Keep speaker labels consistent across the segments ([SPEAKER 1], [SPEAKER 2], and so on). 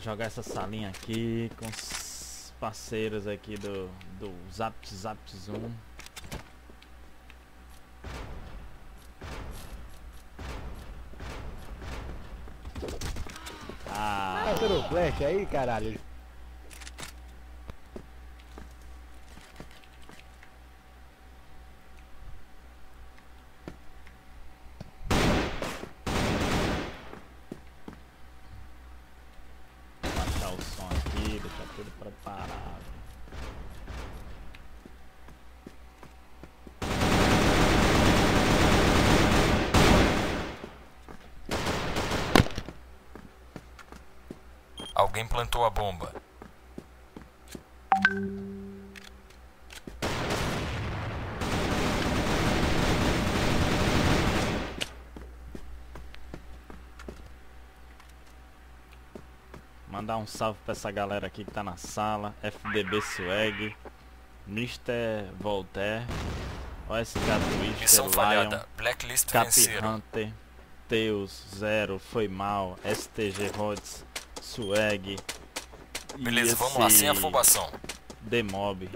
[SPEAKER 1] Jogar essa salinha aqui com os parceiros aqui do, do Zap Zap Zoom.
[SPEAKER 2] Ah, tá tendo flash aí, caralho?
[SPEAKER 1] Baixar o som aqui, deixar tudo preparado.
[SPEAKER 3] Alguém plantou a bomba.
[SPEAKER 1] Mandar um salve pra essa galera aqui que tá na sala. FDB Swag, Mr. Voltaire, OSK Twister,
[SPEAKER 3] Missão
[SPEAKER 1] Lion,
[SPEAKER 3] falhada. Blacklist
[SPEAKER 1] Cap
[SPEAKER 3] venceram.
[SPEAKER 1] Hunter, Teus, Zero, Foi Mal, STG Rods, Swag. e
[SPEAKER 3] Beleza, vamos lá, sem afobação.
[SPEAKER 1] Demob.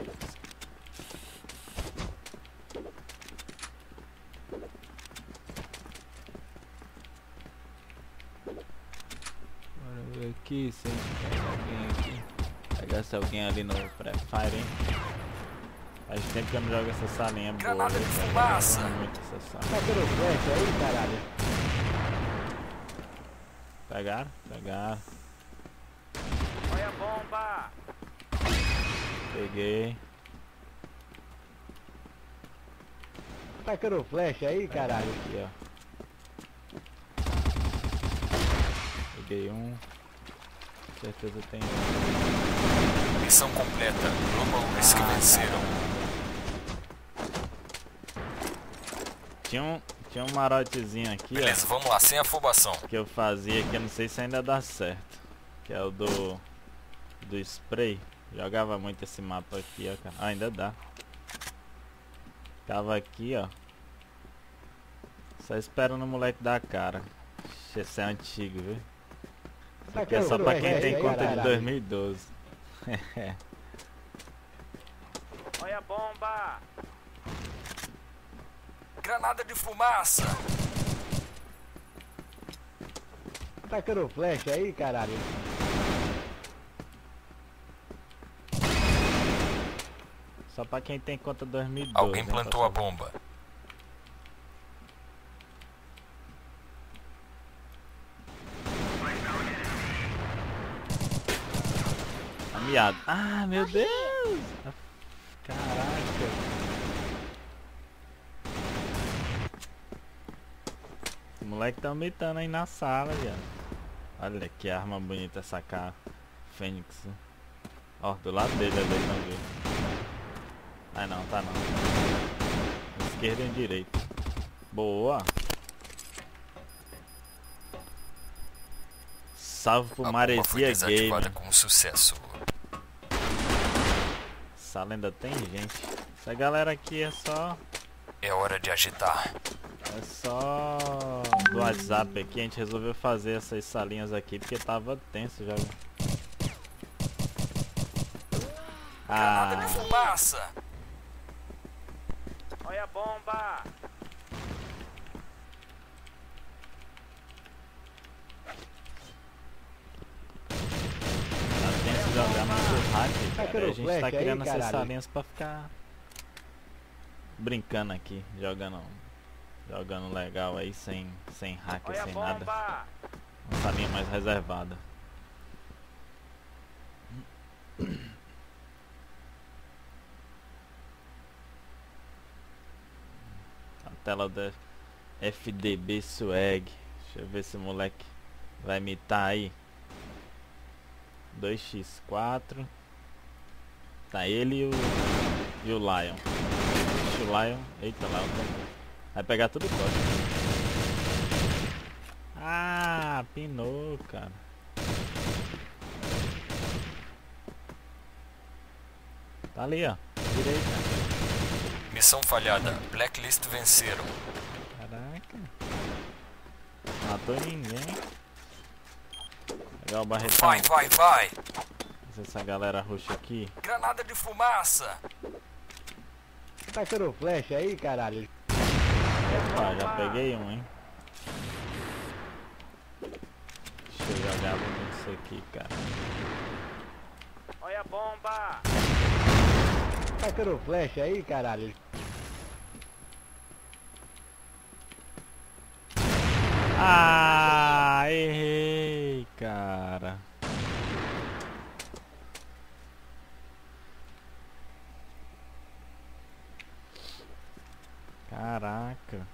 [SPEAKER 1] Bora ver aqui se a gente pega alguém aqui. Pegar se alguém ali no Pré-Fire, hein? Faz tempo que eu não jogo essa salinha boa.
[SPEAKER 3] Granada de fumaça.
[SPEAKER 1] Muito sala.
[SPEAKER 2] Tá tendo flash aí, caralho?
[SPEAKER 1] Pegaram? Pegaram.
[SPEAKER 4] Olha a bomba!
[SPEAKER 1] Peguei.
[SPEAKER 2] Tá tendo flash aí, caralho?
[SPEAKER 1] Aqui, ó. Peguei um. Com certeza tem um.
[SPEAKER 3] Missão completa. Global Risk
[SPEAKER 1] Ah,
[SPEAKER 3] venceram.
[SPEAKER 1] Tinha um, tinha um marotezinho aqui,
[SPEAKER 3] Beleza, vamos lá, sem afobação.
[SPEAKER 1] ó. Que eu fazia que eu não sei se ainda dá certo. Que é o do. Do spray. Jogava muito esse mapa aqui, ó, cara. Ah, ainda dá. Tava aqui, ó. Só esperando o moleque dar a cara. Ixi, Esse é antigo, viu? Isso aqui é só pra quem tem conta de
[SPEAKER 2] caralho?
[SPEAKER 1] 2012.
[SPEAKER 4] Olha a bomba!
[SPEAKER 3] Granada de fumaça.
[SPEAKER 2] Tá tendo flash aí, caralho?
[SPEAKER 1] Só pra quem tem conta 2012.
[SPEAKER 3] Alguém
[SPEAKER 1] hein,
[SPEAKER 3] plantou a bomba.
[SPEAKER 1] Amiado. Ah, meu Deus! Caraca. Esse moleque tá mitando aí na sala, viado. Olha que arma bonita essa K Fênix. Ó, do lado dele ali, não viu. Ah não, tá não. Esquerda e direita. Boa! Salve pro
[SPEAKER 3] A
[SPEAKER 1] Maresia Game.
[SPEAKER 3] com sucesso.
[SPEAKER 1] Sala ainda tem gente. Essa galera aqui é só.
[SPEAKER 3] É hora de agitar.
[SPEAKER 1] É só do WhatsApp aqui. A gente resolveu fazer essas salinhas aqui porque tava tenso já. Ah.
[SPEAKER 4] Olha a bomba!
[SPEAKER 1] Tá cara. A gente
[SPEAKER 2] flash
[SPEAKER 1] tá
[SPEAKER 2] aí,
[SPEAKER 1] criando essas
[SPEAKER 2] caralho?
[SPEAKER 1] salinhas pra ficar brincando aqui, jogando. Jogando legal aí, sem, sem hack,
[SPEAKER 4] Olha a
[SPEAKER 1] sem nada. Uma salinha mais reservada. Tela da FDB Swag. Deixa eu ver se o moleque vai imitar aí. 2x4. Tá ele e o, e o Lion. Deixa o Lion. Eita, Lion também. Vai pegar tudo código. Ah, pinou, cara. Tá ali, ó. Direita.
[SPEAKER 3] Missão falhada. Blacklist venceram.
[SPEAKER 1] Caraca. Matou ninguém. O barretão.
[SPEAKER 3] Vai, vai, vai.
[SPEAKER 1] Essa galera roxa aqui.
[SPEAKER 3] Granada de fumaça.
[SPEAKER 2] Tá tacando flecha aí, caralho.
[SPEAKER 1] Opa, já peguei um, hein? Deixa eu jogar nisso aqui, cara.
[SPEAKER 4] Olha a bomba!
[SPEAKER 2] Tacando flecha aí, caralho.
[SPEAKER 1] Ah, errei, cara. Caraca.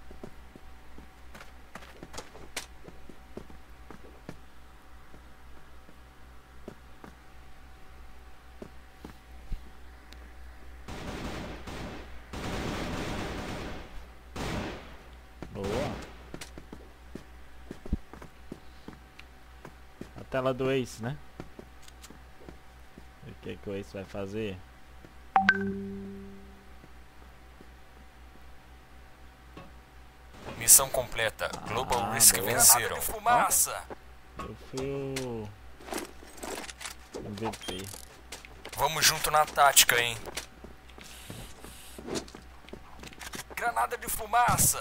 [SPEAKER 1] Boa. A tela do Ace, né? O que, que o Ace vai fazer?
[SPEAKER 3] Missão completa. Global
[SPEAKER 1] Ah,
[SPEAKER 3] Risk
[SPEAKER 1] boa.
[SPEAKER 3] venceram.
[SPEAKER 4] Granada de fumaça!
[SPEAKER 1] Eu fui o MVP.
[SPEAKER 3] Vamos junto na tática, hein? Granada de fumaça.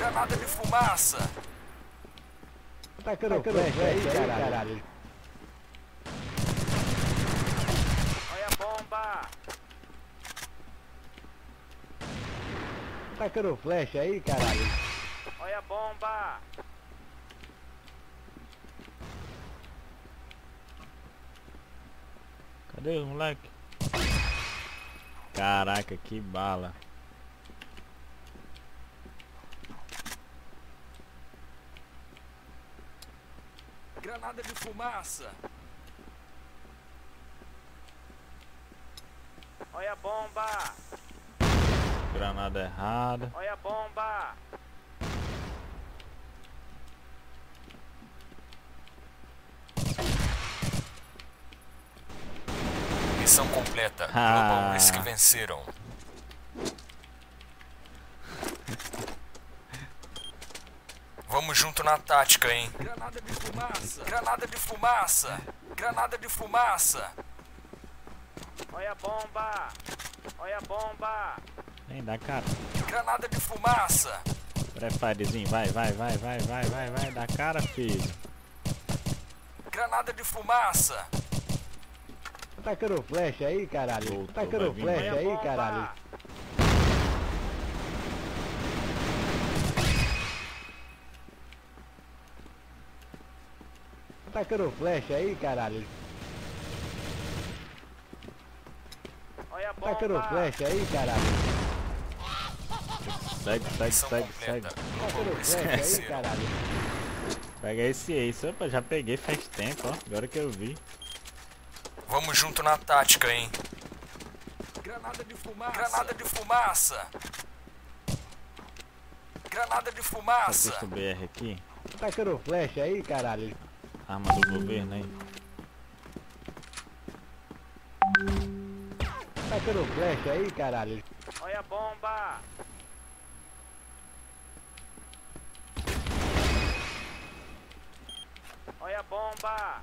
[SPEAKER 3] Granada de fumaça.
[SPEAKER 2] Tá tacando flecha aí, caralho.
[SPEAKER 4] Olha a bomba!
[SPEAKER 2] Tá tacando flecha aí, caralho.
[SPEAKER 4] Olha a bomba!
[SPEAKER 1] Cadê o moleque? Caraca, que bala.
[SPEAKER 3] Granada de fumaça.
[SPEAKER 4] Olha a bomba!
[SPEAKER 1] Granada errada.
[SPEAKER 4] Olha a bomba!
[SPEAKER 3] Missão completa.
[SPEAKER 1] Ah.
[SPEAKER 3] Global Risk venceram. Vamos junto na tática, hein? Granada de fumaça. Granada de fumaça. Granada de fumaça.
[SPEAKER 4] Olha a bomba! Olha a bomba!
[SPEAKER 1] Vem, dá cara.
[SPEAKER 3] Granada de fumaça.
[SPEAKER 1] Prefirezinho, vai, vai, vai, vai, vai, vai, vai, dá cara, filho.
[SPEAKER 3] Granada de fumaça.
[SPEAKER 2] Tá tacando flecha aí, caralho. Tá tacando flecha aí, caralho. Tá tacando flecha aí, caralho.
[SPEAKER 4] Olha a
[SPEAKER 2] Tá tacando flecha aí, caralho.
[SPEAKER 1] Segue, segue, segue, segue.
[SPEAKER 2] Tá tacando flecha aí, caralho.
[SPEAKER 1] Pega esse Ace. Opa, já peguei faz tempo, ó. Agora que eu vi.
[SPEAKER 3] Vamos junto na tática, hein? Granada de fumaça. Granada de fumaça. Granada de fumaça.
[SPEAKER 1] Assista o BR aqui.
[SPEAKER 2] Tá tacando flecha aí, caralho.
[SPEAKER 1] Arma do governo aí.
[SPEAKER 2] Tá tacando flecha aí, caralho.
[SPEAKER 4] Olha a bomba! Olha a bomba!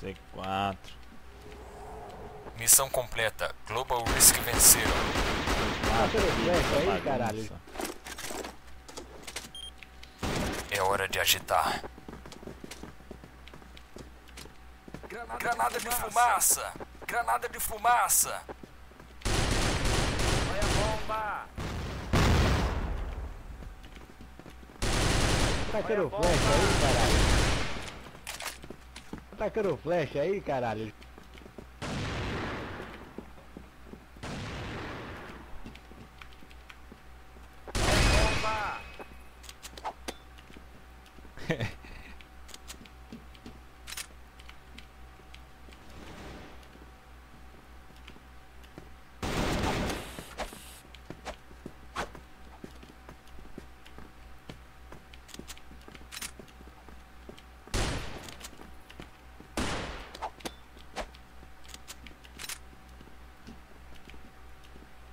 [SPEAKER 1] C4.
[SPEAKER 3] Missão completa. Global Risk.
[SPEAKER 2] Tá tacando flecha aí,
[SPEAKER 1] Bagunça.
[SPEAKER 2] caralho.
[SPEAKER 3] É hora de agitar. Granada, de fumaça. Granada de fumaça.
[SPEAKER 4] Olha a bomba!
[SPEAKER 2] Tá tacando
[SPEAKER 4] Olha a
[SPEAKER 2] flecha aí, caralho. Tá tacando flecha aí, caralho.
[SPEAKER 4] Bomba!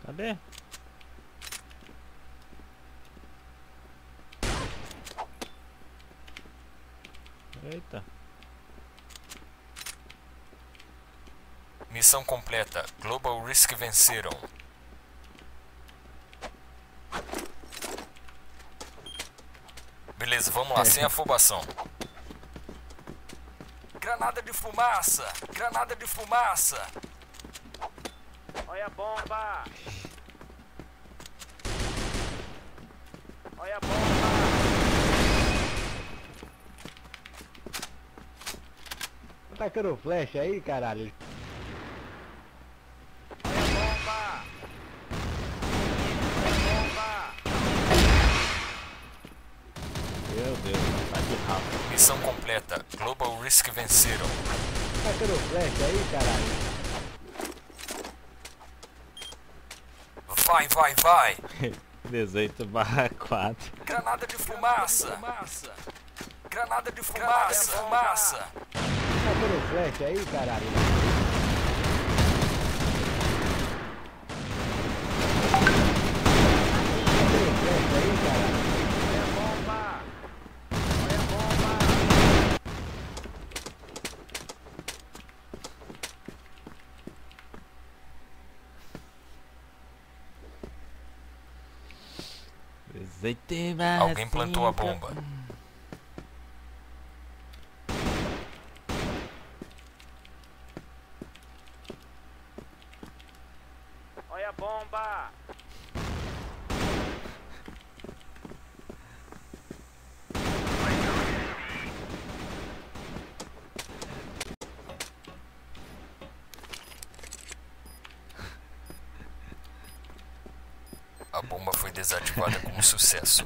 [SPEAKER 1] Cadê?
[SPEAKER 3] Missão completa. Global Risk venceram. Beleza, vamos lá, sem afobação. Granada de fumaça! Granada de fumaça!
[SPEAKER 4] Olha a bomba! Olha a bomba!
[SPEAKER 2] Tá tacando flecha aí, caralho.
[SPEAKER 4] Olha a bomba! Olha a bomba!
[SPEAKER 1] Meu Deus, tá de rabo.
[SPEAKER 3] Missão completa. Global Risk venceram.
[SPEAKER 2] Tá tacando flecha aí, caralho.
[SPEAKER 3] Vai, vai, vai!
[SPEAKER 1] 18 barra 4.
[SPEAKER 3] Granada de fumaça! Granada de fumaça! Fumaça!
[SPEAKER 2] Tá tacando flecha aí, caralho. Tá aí, caralho.
[SPEAKER 4] Olha a bomba! Olha a bomba!
[SPEAKER 1] Dezeito barra
[SPEAKER 3] Alguém plantou a bomba.
[SPEAKER 4] Olha a bomba!
[SPEAKER 3] A bomba foi desativada com sucesso.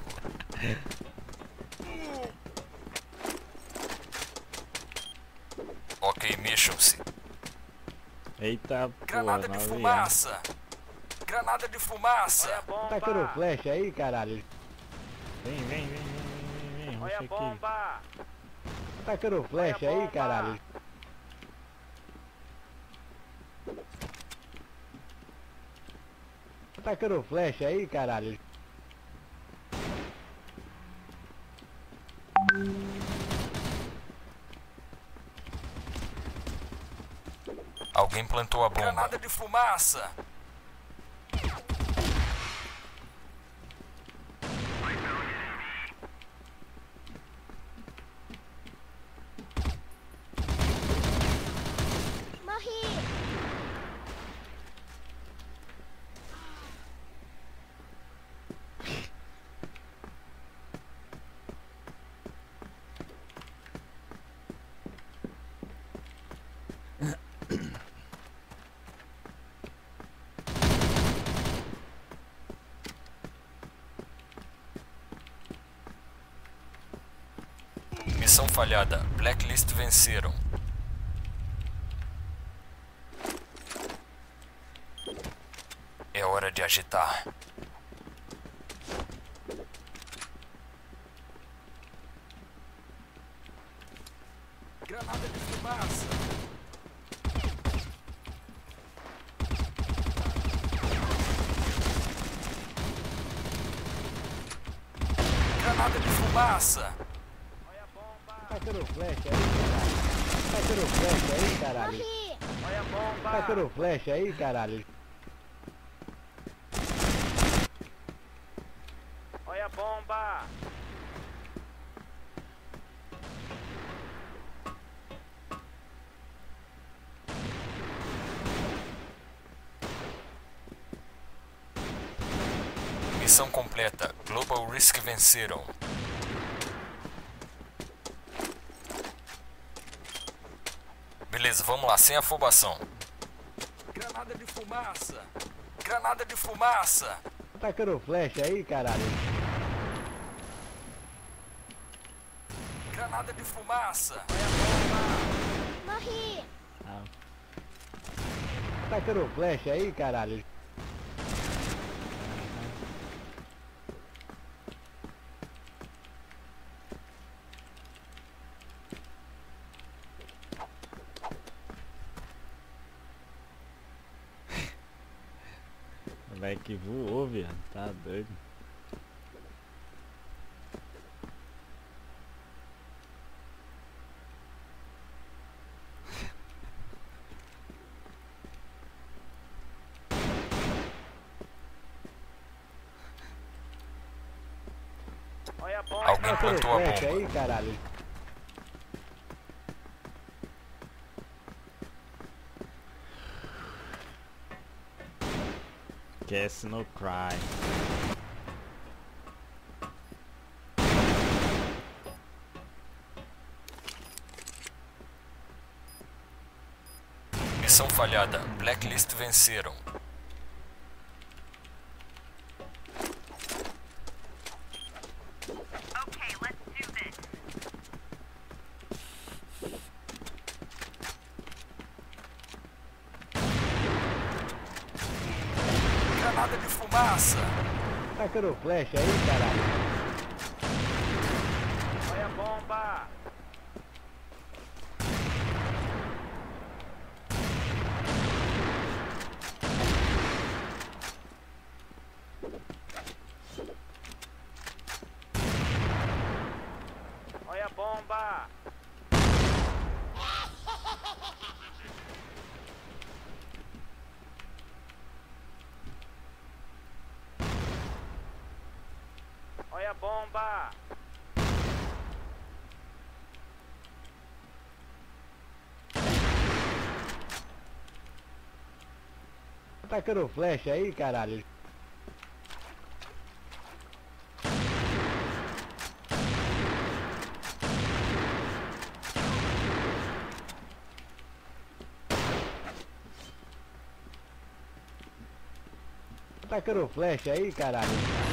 [SPEAKER 3] Ok, mexam-se.
[SPEAKER 1] Eita porra,
[SPEAKER 3] Granada de
[SPEAKER 1] não vi.
[SPEAKER 3] fumaça! Granada de fumaça!
[SPEAKER 2] Tá
[SPEAKER 4] bomba!
[SPEAKER 2] flecha aí, caralho.
[SPEAKER 1] Vem, vem, vem, vem, vem, vem,
[SPEAKER 4] Olha
[SPEAKER 1] aqui.
[SPEAKER 4] bomba!
[SPEAKER 2] Tá tacando flecha aí,
[SPEAKER 4] bomba.
[SPEAKER 2] caralho. Tá tacando flecha aí, caralho.
[SPEAKER 3] Alguém plantou a bomba. Granada de fumaça!
[SPEAKER 5] Morri!
[SPEAKER 3] Missão falhada. Blacklist venceram. É hora de agitar. Granada de fumaça. Granada de fumaça.
[SPEAKER 4] Olha a bomba!
[SPEAKER 2] Tá tacando flecha aí, caralho. Tá tacando flecha aí, caralho.
[SPEAKER 5] Morri!
[SPEAKER 4] Olha a bomba!
[SPEAKER 2] Tá tacando caralho.
[SPEAKER 4] Olha a bomba!
[SPEAKER 3] Missão completa. Global Risk venceram. Beleza, vamos lá, sem afobação. Granada de fumaça. Granada de fumaça.
[SPEAKER 2] Tá tacando flecha aí, caralho.
[SPEAKER 3] Granada de fumaça.
[SPEAKER 5] Morri!
[SPEAKER 1] Ah,
[SPEAKER 2] Tá tacando flecha aí, caralho.
[SPEAKER 1] Vai que voou, viado. Tá doido.
[SPEAKER 3] Alguém
[SPEAKER 2] ah,
[SPEAKER 3] plantou a bomba.
[SPEAKER 2] Aí, caralho.
[SPEAKER 1] Guess no cry.
[SPEAKER 3] Missão falhada. Blacklist venceram.
[SPEAKER 5] Okay, let's do this.
[SPEAKER 3] Granada de fumaça.
[SPEAKER 2] Tacando flecha aí, caralho.
[SPEAKER 4] Olha a bomba. Olha a bomba. Olha a bomba.
[SPEAKER 2] Tacando flecha aí, caralho. Tacando flecha aí, caralho.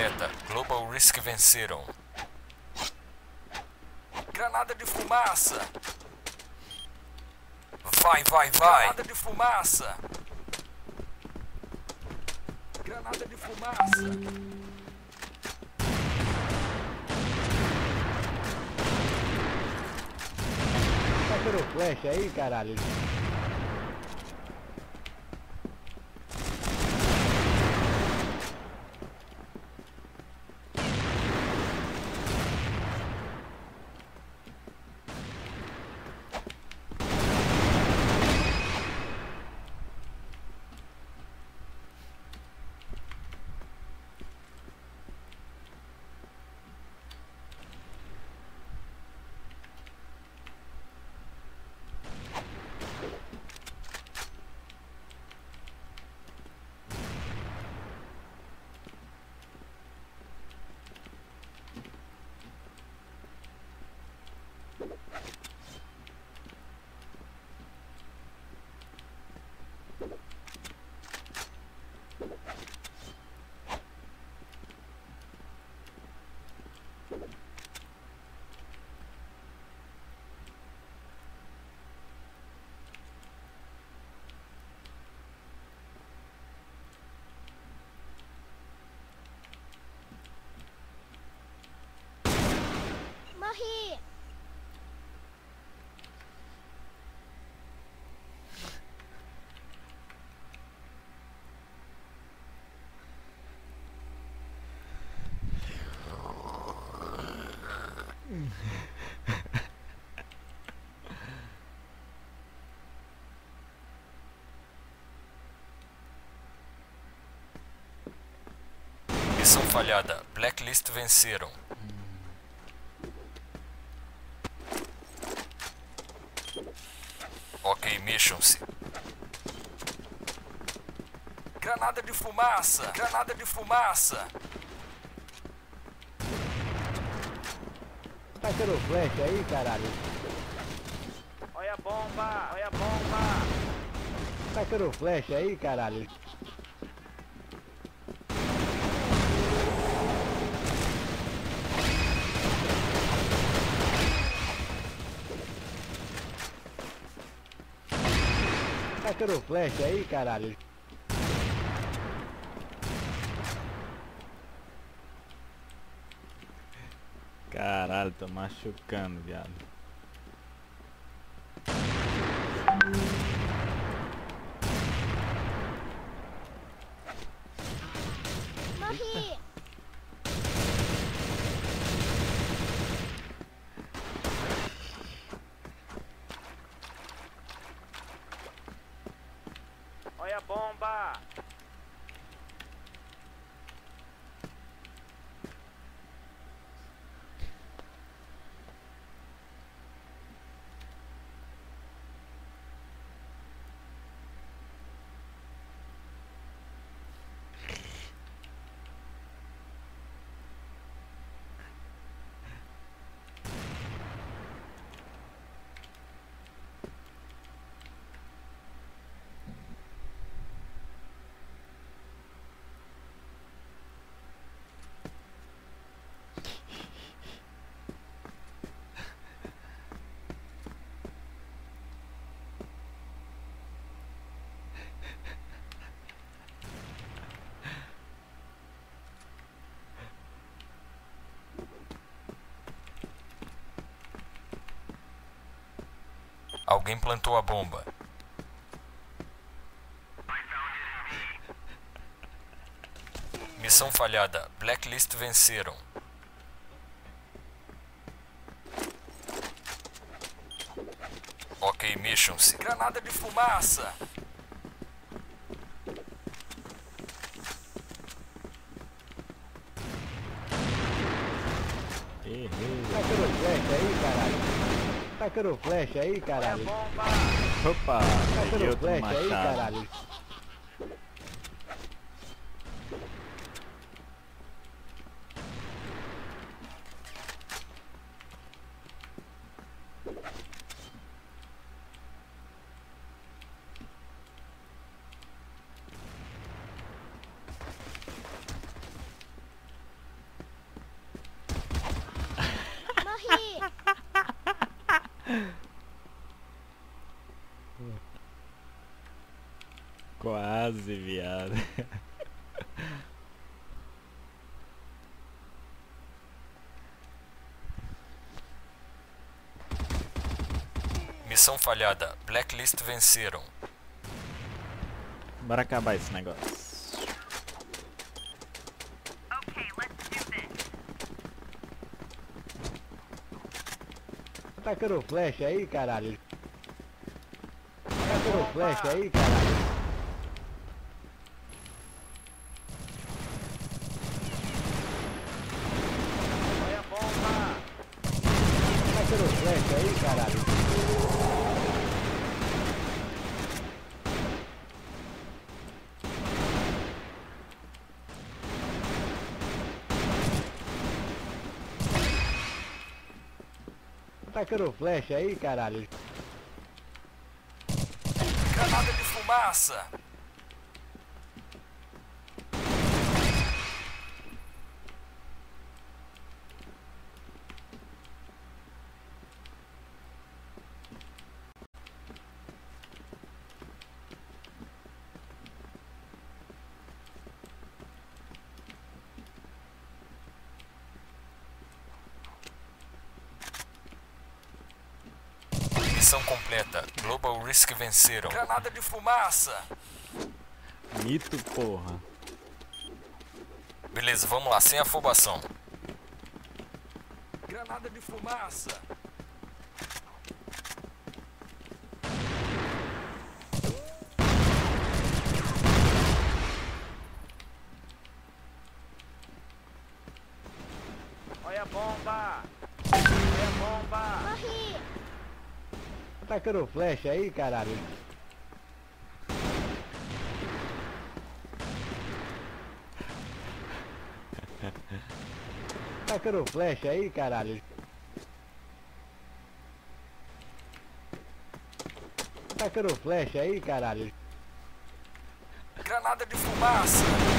[SPEAKER 3] Completa. Global Risk venceram. Granada de fumaça. Vai, vai, vai. Granada de fumaça. Granada de fumaça.
[SPEAKER 2] Tacando flecha aí, caralho.
[SPEAKER 6] Morri!
[SPEAKER 3] Missão falhada. Blacklist venceram. Ok, mexam-se. Granada de fumaça! Granada de fumaça!
[SPEAKER 2] Tacando flecha aí, caralho.
[SPEAKER 4] Olha a bomba. Olha a bomba.
[SPEAKER 2] Tacando flecha aí, caralho. Tacando flecha aí, caralho.
[SPEAKER 1] Caralho, tô machucando, viado.
[SPEAKER 5] Morri!
[SPEAKER 4] Olha a bomba!
[SPEAKER 3] Alguém plantou a bomba. Missão falhada. Blacklist venceram. Ok, mission-se. Granada de fumaça!
[SPEAKER 1] Errei.
[SPEAKER 2] Tacando flecha aí, Tacando flecha aí,
[SPEAKER 4] Olha a
[SPEAKER 2] caralho.
[SPEAKER 1] Opa, peguei outro
[SPEAKER 2] flecha aí,
[SPEAKER 1] machado.
[SPEAKER 2] caralho.
[SPEAKER 5] Morri!
[SPEAKER 1] Quase, viado.
[SPEAKER 3] Missão falhada. Blacklist venceram.
[SPEAKER 1] Bora acabar esse negócio.
[SPEAKER 2] Tacando flecha aí, caralho. Tacando flecha aí, caralho.
[SPEAKER 4] Olha a bomba!
[SPEAKER 2] Tacando flecha aí, caralho. Flecha aí, caralho.
[SPEAKER 3] Granada de fumaça! Missão completa. Global Risk venceram. Granada de fumaça!
[SPEAKER 1] Mito, porra.
[SPEAKER 3] Beleza, vamos lá, sem afobação. Granada de fumaça!
[SPEAKER 4] Olha a bomba! Olha a bomba!
[SPEAKER 5] Morri!
[SPEAKER 2] Tacando flecha aí, caralho. Tacando flecha aí, caralho. Tacando flecha aí, caralho.
[SPEAKER 3] Granada de fumaça!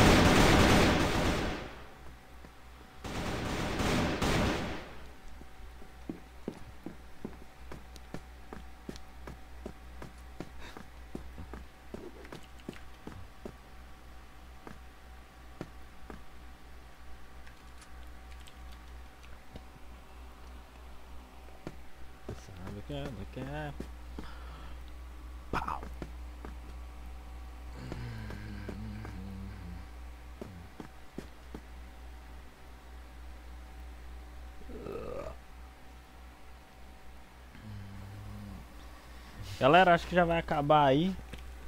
[SPEAKER 1] Galera, acho que já vai acabar aí.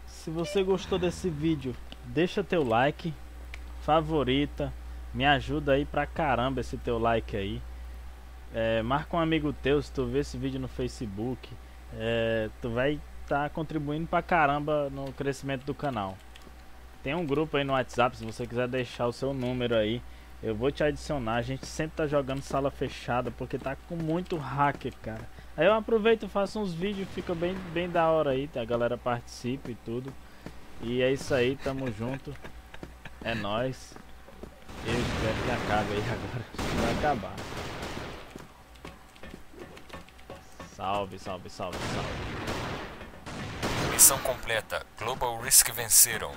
[SPEAKER 1] Se você gostou desse vídeo, deixa teu like, favorita, me ajuda aí pra caramba esse teu like aí. É, marca um amigo teu se tu vê esse vídeo no Facebook. É, tu vai estar tá contribuindo pra caramba no crescimento do canal. Tem um grupo aí no WhatsApp, se você quiser deixar o seu número aí. Eu vou te adicionar. A gente sempre tá jogando sala fechada porque tá com muito hacker, cara. Aí eu aproveito faço uns vídeos, fica bem, bem da hora aí, tá? a galera participa e tudo. E é isso aí, tamo junto. É nóis. Eu espero que acabe aí agora. Vai acabar. Salve, salve, salve, salve.
[SPEAKER 3] Missão completa. Global Risk venceram.